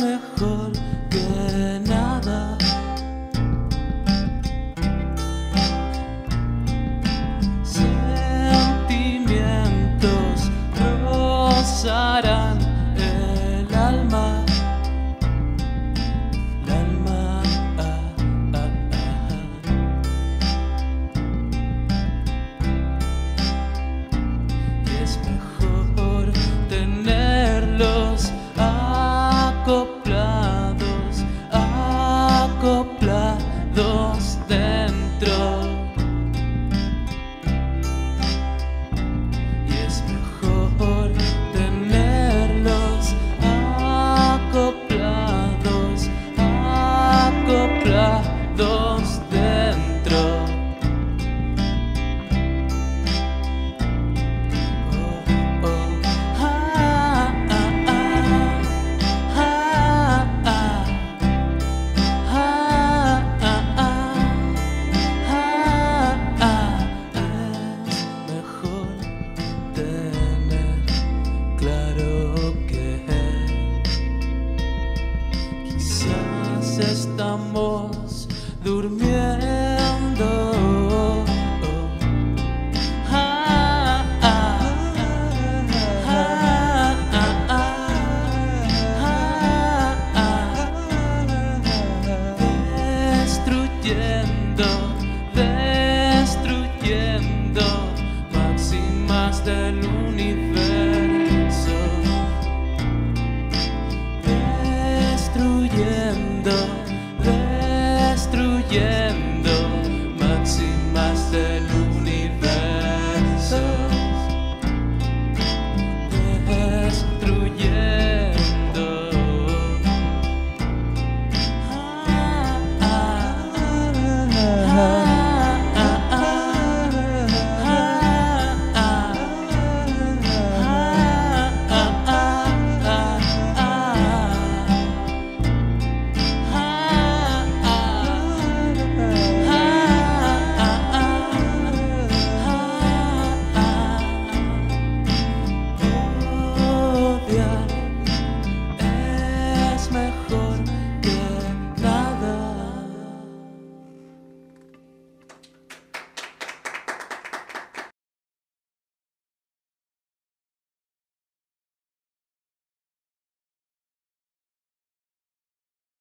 mejor estamos durmiendo. Destruyendo. yeah.